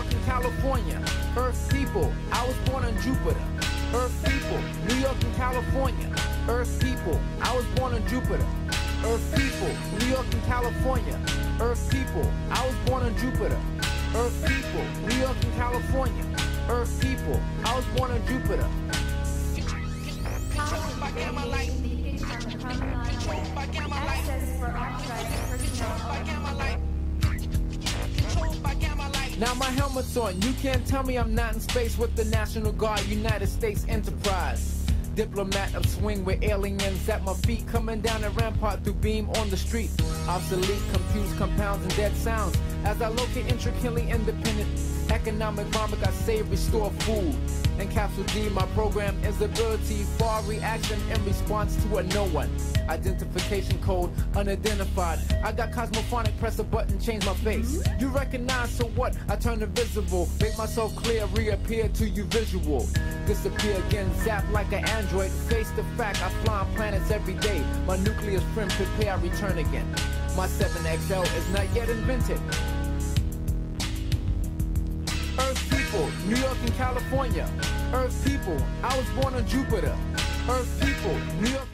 York and California. Earth people, I was born on Jupiter. Earth people, New York and California. Earth people, I was born on Jupiter. Earth people, New York and California. Earth people, I was born on Jupiter. Earth people, New York and California. Earth people, I was born on Jupiter. Now my helmet's on. You can't tell me I'm not in space with the National Guard, United States Enterprise. Diplomat of swing with aliens at my feet, coming down the rampart through beam on the street. Obsolete, confused compounds and dead sounds. As I locate intricately independent economic vomit, I say restore food. And Capsule D, my program is ability for reaction in response to a no one. Identification code unidentified. I got cosmophonic, press a button, change my face. You recognize, so what? I turn invisible, make myself clear, reappear to you visual. Disappear again, zap like an android. Face the fact, I fly on planets every day. My nucleus friend prepare, I return again. My 7XL is not yet invented. Earth people, New York and California. Earth people, I was born on Jupiter. Earth people, New York.